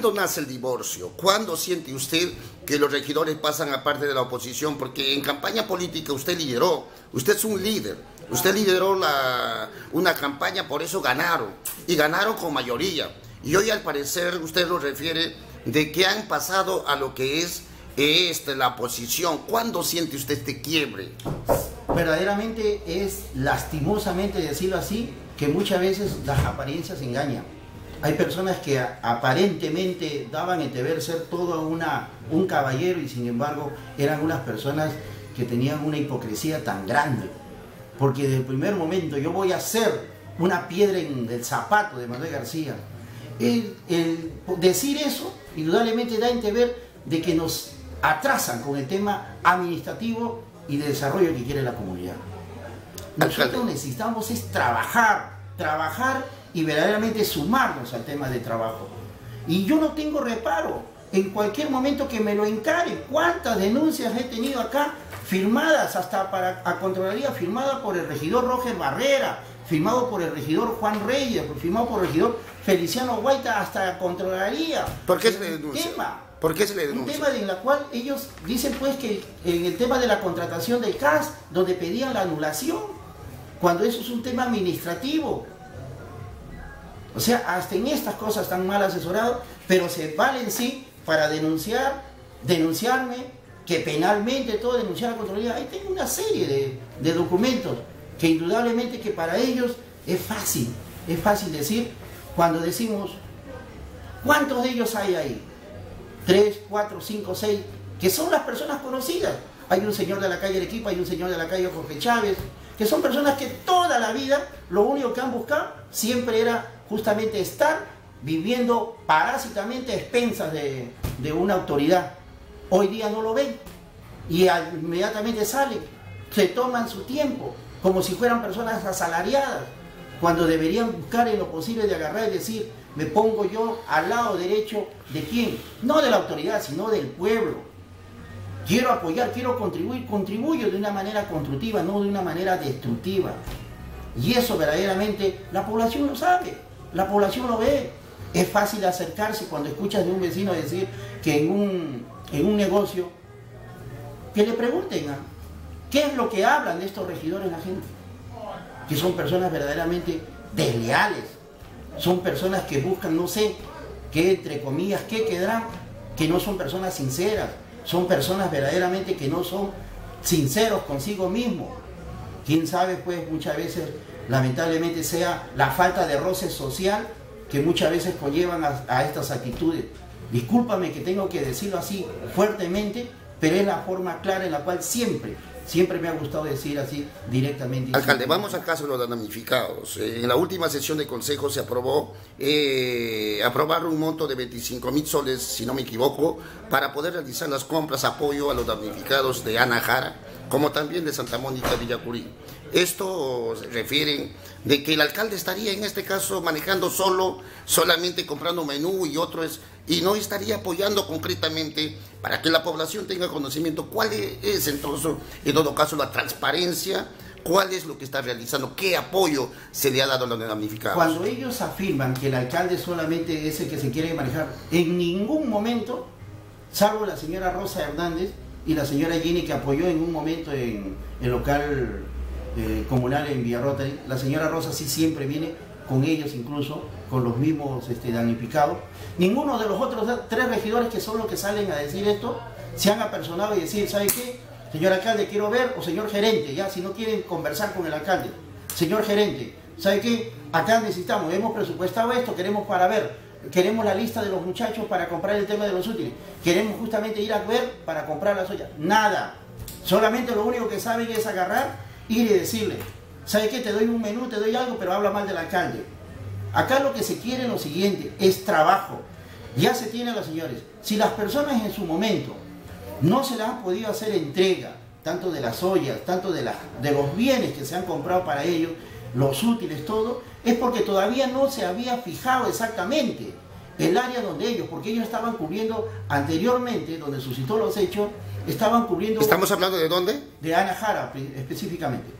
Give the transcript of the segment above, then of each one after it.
¿Cuándo nace el divorcio? ¿Cuándo siente usted que los regidores pasan a parte de la oposición? Porque en campaña política usted lideró, usted es un líder, usted lideró la, una campaña, por eso ganaron, y ganaron con mayoría. Y hoy al parecer usted lo refiere de que han pasado a lo que es este, la oposición. ¿Cuándo siente usted este quiebre? Verdaderamente es lastimosamente decirlo así, que muchas veces las apariencias engañan. Hay personas que aparentemente daban entrever ser todo una, un caballero y sin embargo eran unas personas que tenían una hipocresía tan grande. Porque desde el primer momento yo voy a ser una piedra en el zapato de Manuel García. El, decir eso indudablemente da a entender de que nos atrasan con el tema administrativo y de desarrollo que quiere la comunidad. Nosotros necesitamos es trabajar, trabajar y verdaderamente sumarnos al tema de trabajo. Y yo no tengo reparo en cualquier momento que me lo encare. ¿Cuántas denuncias he tenido acá firmadas hasta para a Contraloría, firmada por el regidor Roger Barrera, firmado por el regidor Juan Reyes, firmado por el regidor Feliciano Guaita hasta Contraloría? ¿Por qué se le denuncia? ¿Por qué se le denuncia? Un tema en el cual ellos dicen pues que en el tema de la contratación del CAS, donde pedían la anulación, cuando eso es un tema administrativo. O sea, hasta en estas cosas están mal asesorados, pero se valen sí para denunciar, denunciarme, que penalmente todo denunciar a la Contraloría. Ahí tengo una serie de, de documentos que indudablemente que para ellos es fácil, es fácil decir, cuando decimos, ¿cuántos de ellos hay ahí? tres, cuatro, cinco, seis, que son las personas conocidas. Hay un señor de la calle Arequipa, hay un señor de la calle Jorge Chávez, que son personas que toda la vida lo único que han buscado siempre era justamente estar viviendo parásitamente expensas de, una autoridad. Hoy día no lo ven y inmediatamente salen, se toman su tiempo como si fueran personas asalariadas, cuando deberían buscar en lo posible de agarrar y decir, me pongo yo al lado derecho de quién, no de la autoridad, sino del pueblo. Quiero apoyar, quiero contribuir, contribuyo de una manera constructiva, no de una manera destructiva. Y eso verdaderamente la población lo sabe, la población lo ve. Es fácil acercarse cuando escuchas de un vecino decir que en un, en un negocio, que le pregunten a qué es lo que hablan estos regidores la gente, que son personas verdaderamente desleales, son personas que buscan, no sé, qué entre comillas, qué quedarán, que no son personas sinceras, son personas verdaderamente que no son sinceros consigo mismo. Quién sabe, pues muchas veces, lamentablemente, sea la falta de roce social que muchas veces conllevan a, estas actitudes. Discúlpame que tengo que decirlo así fuertemente, pero es la forma clara en la cual siempre Siempre me ha gustado decir así directamente. Alcalde, vamos al caso de los damnificados. Eh, en la última sesión de consejo se aprobó eh, aprobar un monto de 25 mil soles, si no me equivoco, para poder realizar las compras, apoyo a los damnificados de Ana Jara, como también de Santa Mónica Villacurí. Esto refiere de que el alcalde estaría en este caso manejando solo, solamente comprando menú y otro es, y no estaría apoyando concretamente para que la población tenga conocimiento cuál es entonces, en todo caso, la transparencia, cuál es lo que está realizando, qué apoyo se le ha dado a los damnificados. Cuando ellos afirman que el alcalde solamente es el que se quiere manejar, en ningún momento, salvo la señora Rosa Hernández y la señora Jenny que apoyó en un momento en el local eh, comunal en Villarrotary, la señora Rosa sí siempre viene con ellos incluso, con los mismos este, damnificados. Ninguno de los otros tres regidores que son los que salen a decir esto, se han apersonado y decir, ¿sabe qué? Señor alcalde, quiero ver, o señor gerente, ya, si no quieren conversar con el alcalde. Señor gerente, ¿sabe qué? Acá necesitamos, hemos presupuestado esto, queremos para ver, queremos la lista de los muchachos para comprar el tema de los útiles, queremos justamente ir a ver para comprar las ollas. Nada. Solamente lo único que saben es agarrar, ir y decirle, ¿Sabe qué? Te doy un menú, te doy algo, pero habla mal del alcalde. Acá lo que se quiere es lo siguiente, es trabajo. Ya se tiene los señores. Si las personas en su momento no se les han podido hacer entrega, tanto de las ollas, tanto de, de los bienes que se han comprado para ellos, los útiles, todo, es porque todavía no se había fijado exactamente el área donde ellos, porque ellos estaban cubriendo anteriormente, donde suscitó los hechos, estaban cubriendo... ¿Estamos hablando de dónde? De Ana específicamente.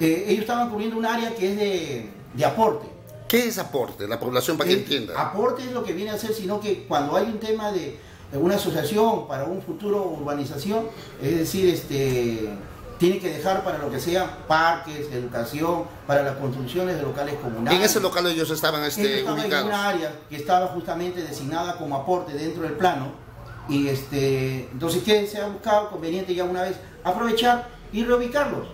Eh, ellos estaban cubriendo un área que es de, aporte. ¿Qué es aporte? La población para que entienda. Aporte es lo que viene a ser, sino que cuando hay un tema de, de una asociación para un futuro urbanización, es decir, este tiene que dejar para lo que sea parques, educación, para las construcciones de locales comunales. En ese local ellos estaban este, estaba ubicados. En una área que estaba justamente designada como aporte dentro del plano. Y este, entonces, ¿qué se ha buscado? Conveniente ya una vez aprovechar y reubicarlos.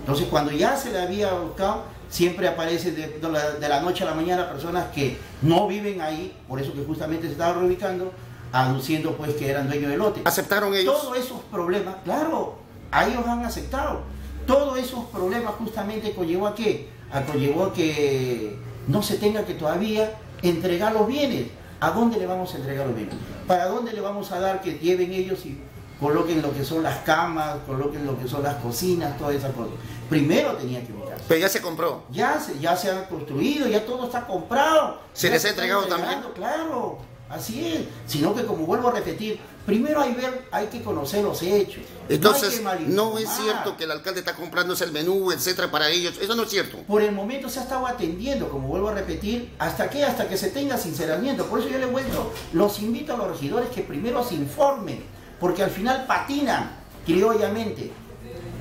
Entonces, cuando ya se le había buscado, siempre aparecen de, de la, noche a la mañana personas que no viven ahí, por eso que justamente se estaba reubicando, aduciendo pues que eran dueños del lote. ¿Aceptaron ellos? Todos esos problemas, claro, a ellos han aceptado. Todos esos problemas justamente conllevó a qué? A conllevó a que no se tenga que todavía entregar los bienes. ¿A dónde le vamos a entregar los bienes? ¿Para dónde le vamos a dar que lleven ellos y coloquen lo que son las camas, coloquen lo que son las cocinas, todas esas cosas? Primero tenía que ubicarse. Pero ya se compró. Ya se, ya se ha construido, ya todo está comprado. ¿Se Ya les ha entregado entregando, Claro, así es. Sino que como vuelvo a repetir, primero hay, ver, hay que conocer los hechos. Entonces, no, hay que no es cierto que el alcalde está comprándose el menú, etcétera, para ellos. Eso no es cierto. Por el momento se ha estado atendiendo, como vuelvo a repetir, ¿hasta qué? Hasta que se tenga sinceramiento. Por eso yo les vuelvo, los invito a los regidores que primero se informen, porque al final patinan, criollamente,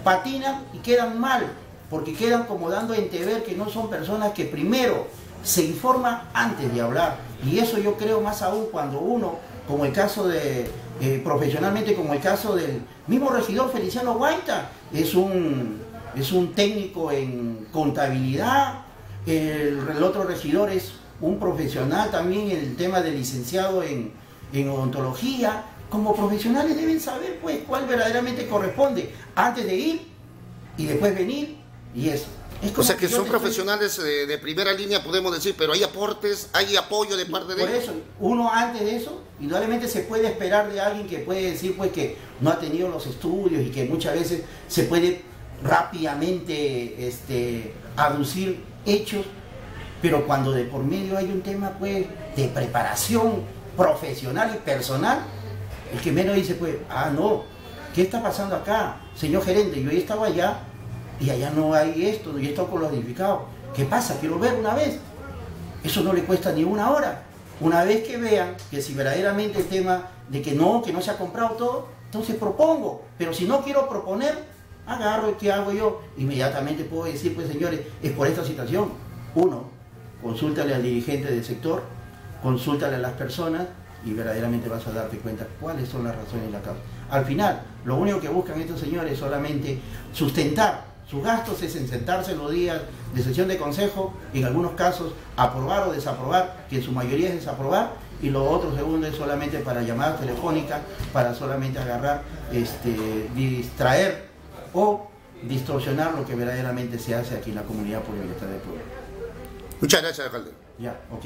patinan y quedan mal, porque quedan como dando a entrever que no son personas que primero se informan antes de hablar. Y eso yo creo más aún cuando uno, como el caso de, eh, profesionalmente, como el caso del mismo regidor Feliciano Guaita, es un, es un técnico en contabilidad, el, otro regidor es un profesional también en el tema de licenciado en, en odontología. Como profesionales deben saber pues cuál verdaderamente corresponde antes de ir y después venir y eso. O sea que son estoy- profesionales de, de primera línea, podemos decir, pero hay aportes, hay apoyo de parte de Por ellos. eso, uno antes de eso, indudablemente se puede esperar de alguien que puede decir pues que no ha tenido los estudios y que muchas veces se puede rápidamente este, aducir hechos, pero cuando de por medio hay un tema pues de preparación profesional y personal, el que menos dice pues, ah no, ¿qué está pasando acá? Señor gerente, yo he estado allá y allá no hay esto, yo he estado con los edificados. ¿Qué pasa? Quiero ver una vez. Eso no le cuesta ni una hora. Una vez que vean que si verdaderamente el tema de que no, que no se ha comprado todo, entonces propongo. Pero si no quiero proponer, agarro y qué hago yo. Inmediatamente puedo decir, pues señores, es por esta situación. Uno, consúltale al dirigente del sector, consúltale a las personas y verdaderamente vas a darte cuenta cuáles son las razones y la causa. Al final, lo único que buscan estos señores es solamente sustentar sus gastos, es en sentarse los días de sesión de consejo, y en algunos casos aprobar o desaprobar, que en su mayoría es desaprobar, y lo otro segundo es solamente para llamadas telefónicas, para solamente agarrar, este, distraer o distorsionar lo que verdaderamente se hace aquí en la comunidad por el bienestar del pueblo. Muchas gracias, alcalde. Ya, ok.